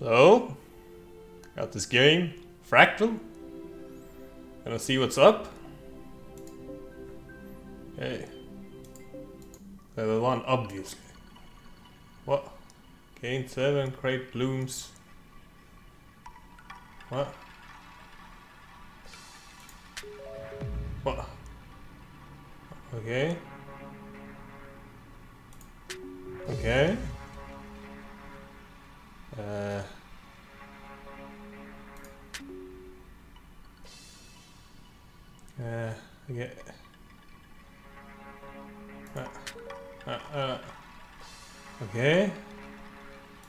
So, got this game, Fractal. Gonna see what's up. Hey. Level 1, obviously. What? Gain 7, create blooms. What? What? Okay. Okay. Uh. Uh, okay. Uh, uh, uh. Okay.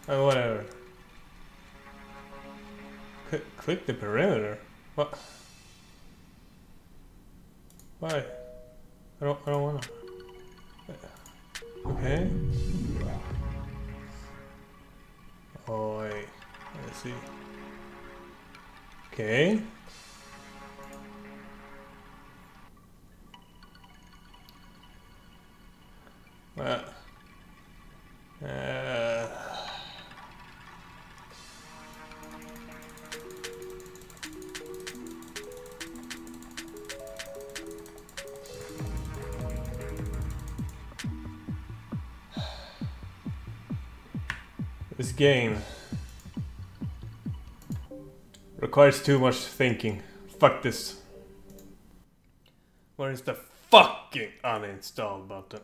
Oh, whatever. Click, click the perimeter. What? Why? I don't. I don't wanna. Okay. Oh wait. Let's see. Okay. Uh. This game requires too much thinking. Fuck this. Where is the fucking uninstall button?